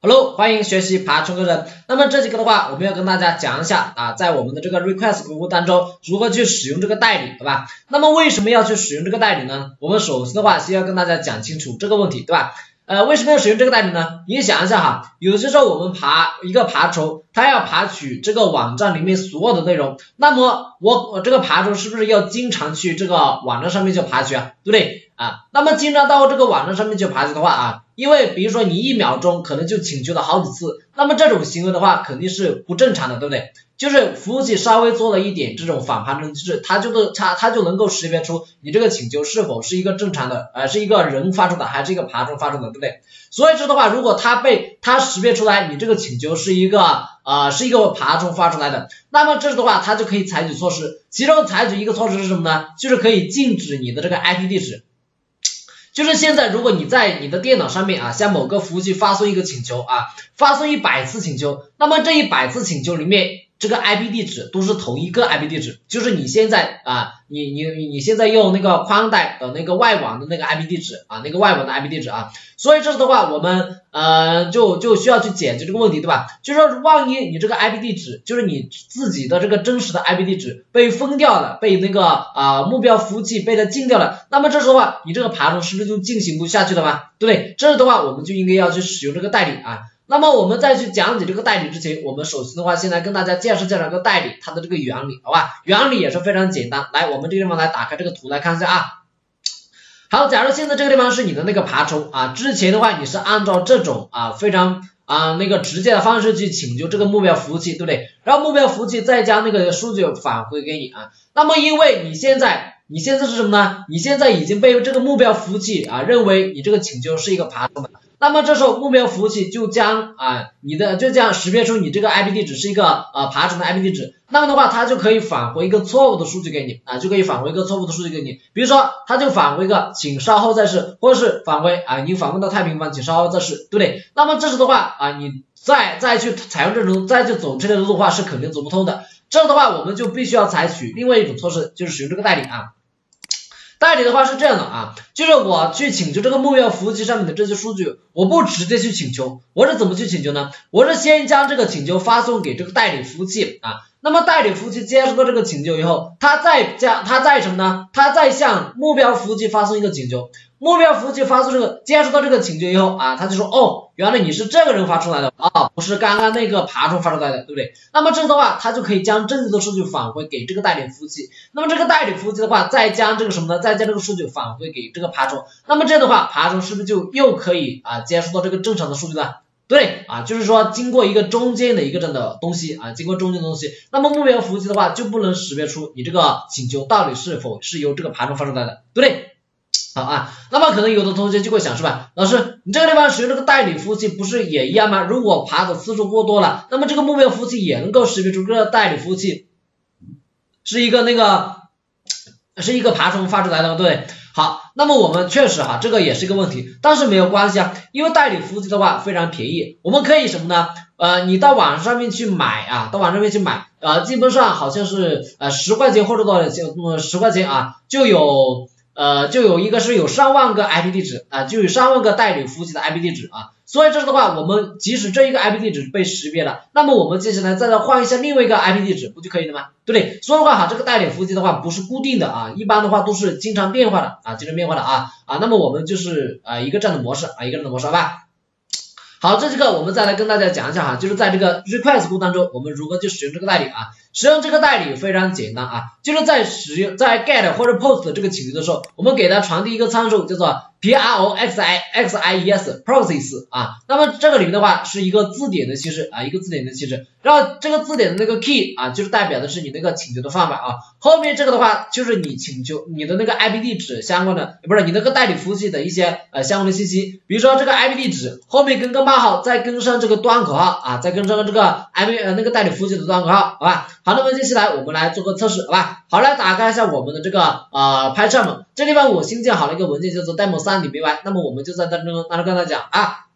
Hello，欢迎学习爬虫个人。那么这节课的话，我们要跟大家讲一下啊，在我们的这个 request 服务当中，如何去使用这个代理，对吧？那么为什么要去使用这个代理呢？我们首先的话，先要跟大家讲清楚这个问题，对吧？呃，为什么要使用这个代理呢？你想一下哈，有些时候我们爬一个爬虫，它要爬取这个网站里面所有的内容，那么我我这个爬虫是不是要经常去这个网站上面去爬取啊？对不对？啊，那么经常到这个网站上面去爬取的话啊。因为比如说你一秒钟可能就请求了好几次，那么这种行为的话肯定是不正常的，对不对？就是服务器稍微做了一点这种反爬虫机制，它就能它它就能够识别出你这个请求是否是一个正常的，呃，是一个人发出的还是一个爬虫发出的，对不对？所以说的话，如果它被它识别出来你这个请求是一个呃是一个爬虫发出来的，那么这时的话它就可以采取措施，其中采取一个措施是什么呢？就是可以禁止你的这个 IP 地址。就是现在，如果你在你的电脑上面啊，向某个服务器发送一个请求啊，发送一百次请求，那么这一百次请求里面。这个 IP 地址都是同一个 IP 地址，就是你现在啊，你你你现在用那个宽带的那个外网的那个 IP 地址啊，那个外网的 IP 地址啊，所以这时的话，我们呃就就需要去解决这个问题，对吧？就是说，万一你这个 IP 地址就是你自己的这个真实的 IP 地址被封掉了，被那个啊目标服务器被它禁掉了，那么这时候的话，你这个爬虫是不是就进行不下去了吗？对不对？这时的话，我们就应该要去使用这个代理啊。那么我们再去讲解这个代理之前，我们首先的话，先来跟大家介绍介绍这个代理它的这个原理，好吧？原理也是非常简单。来，我们这个地方来打开这个图来看一下啊。好，假如现在这个地方是你的那个爬虫啊，之前的话你是按照这种啊非常啊那个直接的方式去请求这个目标服务器，对不对？然后目标服务器再将那个数据返回给你啊。那么因为你现在你现在是什么呢？你现在已经被这个目标服务器啊认为你这个请求是一个爬虫了。那么这时候目标服务器就将啊你的就将识别出你这个 IP 地址是一个呃爬虫的 IP 地址，那么的话它就可以返回一个错误的数据给你啊就可以返回一个错误的数据给你，比如说它就返回一个请稍后再试，或者是返回啊你访问的太频繁，请稍后再试，对不对？那么这时的话啊你再再去采用这种再去走这条路的话是肯定走不通的，这样的话我们就必须要采取另外一种措施，就是使用这个代理啊。代理的话是这样的啊，就是我去请求这个目标服务器上面的这些数据，我不直接去请求，我是怎么去请求呢？我是先将这个请求发送给这个代理服务器啊，那么代理服务器接收到这个请求以后，它再将它再什么呢？它再向目标服务器发送一个请求。目标服务器发出这个接收到这个请求以后啊，他就说哦，原来你是这个人发出来的啊，不是刚刚那个爬虫发出来的，对不对？那么这样的话，他就可以将正确的数据返回给这个代理服务器。那么这个代理服务器的话，再将这个什么呢？再将这个数据返回给这个爬虫。那么这样的话，爬虫是不是就又可以啊接收到这个正常的数据了？对啊，就是说经过一个中间的一个这样的东西啊，经过中间的东西，那么目标服务器的话就不能识别出你这个请求到底是否是由这个爬虫发出来的，对不对？好啊，那么可能有的同学就会想是吧，老师，你这个地方使用这个代理服务器不是也一样吗？如果爬的次数过多了，那么这个目标服务器也能够识别出这个代理服务器是一个那个是一个爬虫发出来的，对不对？好，那么我们确实哈，这个也是一个问题，但是没有关系啊，因为代理服务器的话非常便宜，我们可以什么呢？呃，你到网上面去买啊，到网上面去买，呃，基本上好像是呃十块钱或者多少钱，十块钱啊就有。呃，就有一个是有上万个 IP 地址啊，就有上万个代理服务器的 IP 地址啊，所以这的话，我们即使这一个 IP 地址被识别了，那么我们接下来再来换一下另外一个 IP 地址，不就可以了吗？对不对？所以的话哈，这个代理服务器的话不是固定的啊，一般的话都是经常变化的啊，经常变化的啊啊，那么我们就是啊一个这样的模式啊，一个这样的模式，好吧？好，这节课我们再来跟大家讲一下哈，就是在这个 request 库当中，我们如何去使用这个代理啊？使用这个代理非常简单啊，就是在使用在 get 或者 post 这个请求的时候，我们给它传递一个参数，叫做。P R O X I X I E S process 啊，那么这个里面的话是一个字典的形式啊，一个字典的形式，然后这个字典的那个 key 啊，就是代表的是你那个请求的范围啊，后面这个的话就是你请求你的那个 IP 地址相关的，不是你那个代理服务器的一些呃相关的信息，比如说这个 IP 地址后面跟个冒号，再跟上这个端口号啊，再跟上这个 IP 呃那个代理服务器的端口号，好吧？好，那么接下来我们来做个测试，好吧？好，来打开一下我们的这个呃 PyCharm，这地方我新建好了一个文件叫做 demo 三点 py，那么我们就在当中当中跟他讲啊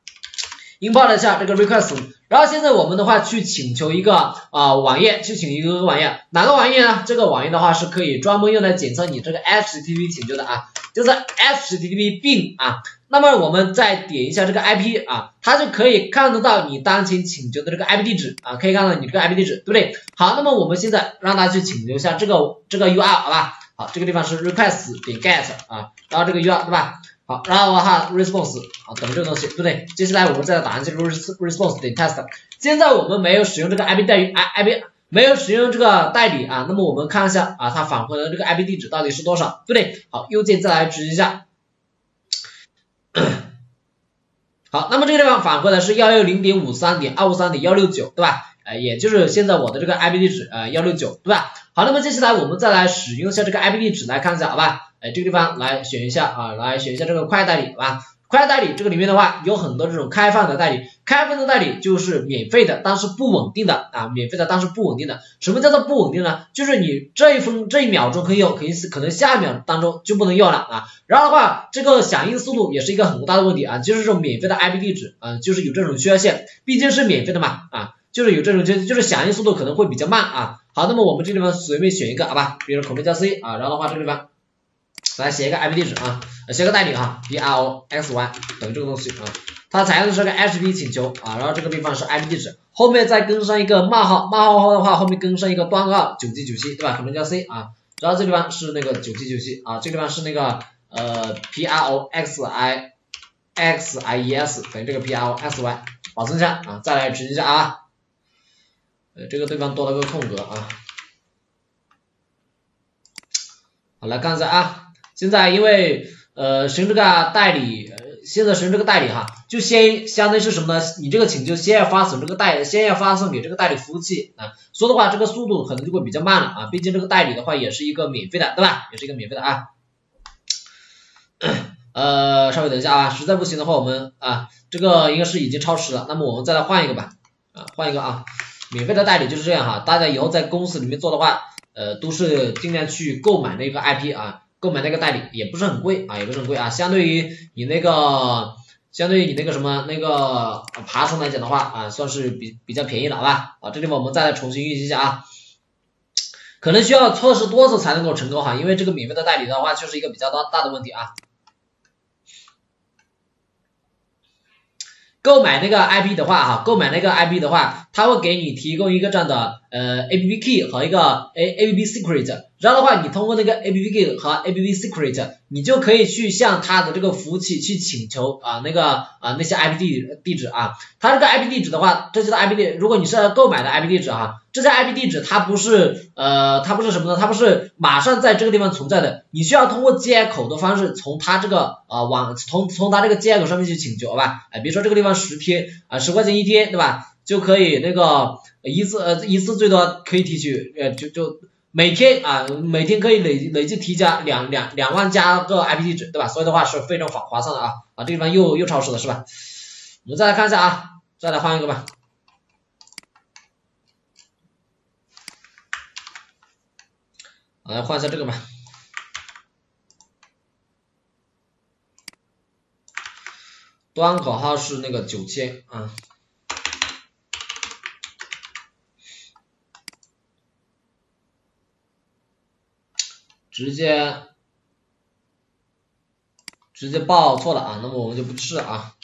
，import 一下这个 request，然后现在我们的话去请求一个啊网页，去请一个网页，哪个网页呢？这个网页的话是可以专门用来检测你这个 HTTP 请求的啊，就是 HTTP bin 啊。那么我们再点一下这个 IP 啊，它就可以看得到你当前请求的这个 IP 地址啊，可以看到你这个 IP 地址，对不对？好，那么我们现在让它去请求一下这个这个 URL，好吧？好，这个地方是 request 点 get 啊，然后这个 URL 对吧？好，然后哈 response 啊等这个东西，对不对？接下来我们再来打上这个 response 点 test。现在我们没有使用这个 IP 代理 I IP 没有使用这个代理啊，那么我们看一下啊，它返回的这个 IP 地址到底是多少，对不对？好，右键再来执行一下。好，那么这个地方返回的是幺幺零点五三点二五三点幺六九，对吧？呃，也就是现在我的这个 IP 地址呃幺六九，对吧？好，那么接下来我们再来使用一下这个 IP 地址来看一下，好吧？哎，这个地方来选一下啊，来选一下这个快代理，好吧？快代理这个里面的话有很多这种开放的代理，开放的代理就是免费的，但是不稳定的啊，免费的但是不稳定的。什么叫做不稳定呢？就是你这一分这一秒钟可以用，肯定是可能下一秒当中就不能用了啊。然后的话，这个响应速度也是一个很大的问题啊，就是这种免费的 IP 地址啊，就是有这种缺陷，毕竟是免费的嘛啊，就是有这种就就是响应速度可能会比较慢啊。好，那么我们这地方随便选一个好吧，比如口令加 C 啊，然后的话这个地方。来写一个 IP 地址啊，写个代理哈，proxy 等于这个东西啊，它采用的是个 HTTP 请求啊，然后这个地方是 IP 地址，后面再跟上一个冒号，冒号后的话后面跟上一个段号九七九七对吧？可能叫 C 啊，然后这地方是那个九七九七啊，这地方是那个呃 proxi xies 等于这个 proxy，保存一下啊，再来执行一下啊，呃这个地方多了个空格啊，好来看一下啊。现在因为呃使用这个代理，现在使用这个代理哈，就先相当于是什么呢？你这个请求先要发送这个代，先要发送给这个代理服务器啊，说的话这个速度可能就会比较慢了啊，毕竟这个代理的话也是一个免费的，对吧？也是一个免费的啊。呃，稍微等一下啊，实在不行的话我们啊，这个应该是已经超时了，那么我们再来换一个吧，啊，换一个啊，免费的代理就是这样哈，大家以后在公司里面做的话，呃，都是尽量去购买那个 IP 啊。购买那个代理也不是很贵啊，也不是很贵啊，相对于你那个，相对于你那个什么那个爬虫来讲的话啊，算是比比较便宜了，好吧？啊，这地方我们再来重新运行一下啊，可能需要测试多次才能够成功哈，因为这个免费的代理的话，就是一个比较大大的问题啊。购买那个 IP 的话哈，购买那个 IP 的话，它会给你提供一个这样的呃 APP key 和一个 A APP secret。然后的话，你通过那个 A P P Key 和 A P P Secret，你就可以去向它的这个服务器去请求啊那个啊那些 I P 地地址啊，它这个 I P 地址的话，这些的 I P 地，如果你是购买的 I P 地址哈，这些 I P 地址它不是呃它不是什么呢？它不是马上在这个地方存在的，你需要通过接口的方式从它这个啊往从从它这个接口上面去请求，好吧？哎，比如说这个地方十天啊十块钱一天，对吧？就可以那个一次呃一次最多可以提取呃就就。每天啊，每天可以累累计提加两两两万加个 IP 地址，对吧？所以的话是非常划划算的啊啊，这地方又又超时了是吧？我们再来看一下啊，再来换一个吧，来换一下这个吧，端口号是那个九千啊。直接直接报错了啊，那么我们就不试啊。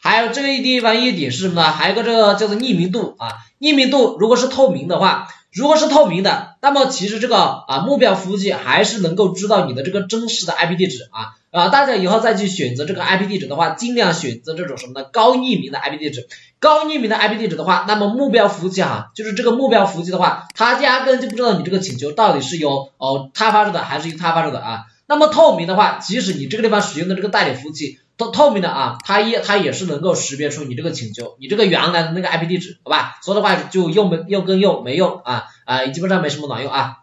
还有这个地方一点是什么呢？还有个这个叫做匿名度啊，匿名度如果是透明的话。如果是透明的，那么其实这个啊目标服务器还是能够知道你的这个真实的 IP 地址啊啊，大家以后再去选择这个 IP 地址的话，尽量选择这种什么呢？高匿名的 IP 地址，高匿名的 IP 地址的话，那么目标服务器哈，就是这个目标服务器的话，它压根就不知道你这个请求到底是由哦他发出的还是由他发出的啊。那么透明的话，即使你这个地方使用的这个代理服务器。透透明的啊，它也它也是能够识别出你这个请求，你这个原来的那个 IP 地址，好吧？所以的话就用没用跟用没用啊啊，基本上没什么卵用啊。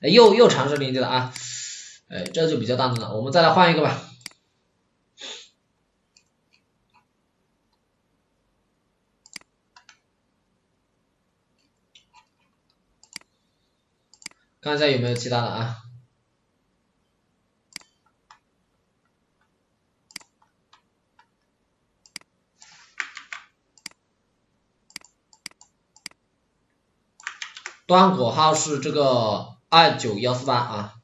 又又尝试连接了啊，哎，这就比较大了，我们再来换一个吧。看一下有没有其他的啊。端口号是这个二九幺四八啊。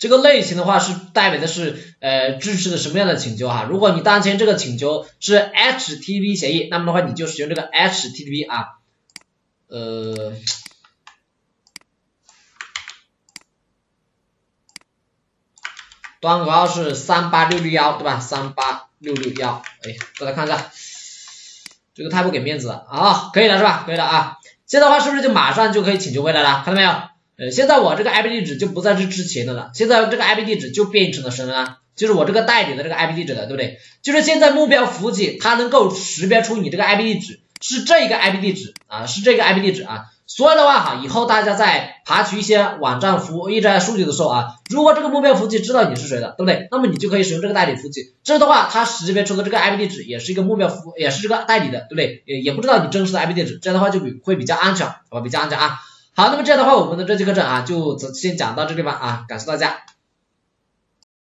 这个类型的话是代表的是呃支持的什么样的请求哈？如果你当前这个请求是 HTTP 协议，那么的话你就使用这个 HTTP 啊，呃，端口号是三八六六幺对吧？三八六六幺，哎，大家看一下，这个太不给面子了啊，可以了是吧？可以了啊，现在的话是不是就马上就可以请求回来了？看到没有？呃，现在我这个 IP 地址就不再是之前的了，现在这个 IP 地址就变成了什么呢？就是我这个代理的这个 IP 地址了，对不对？就是现在目标服务器它能够识别出你这个 IP 地址是这一个 IP 地址啊，是这个 IP 地址啊。所以的话哈，以后大家在爬取一些网站服务驿站数据的时候啊，如果这个目标服务器知道你是谁的，对不对？那么你就可以使用这个代理服务器，这样的话它识别出的这个 IP 地址也是一个目标服，也是这个代理的，对不对？也也不知道你真实的 IP 地址，这样的话就比会比较安全，好吧？比较安全啊。好，那么这样的话，我们的这节课程啊，就先讲到这里吧啊，感谢大家。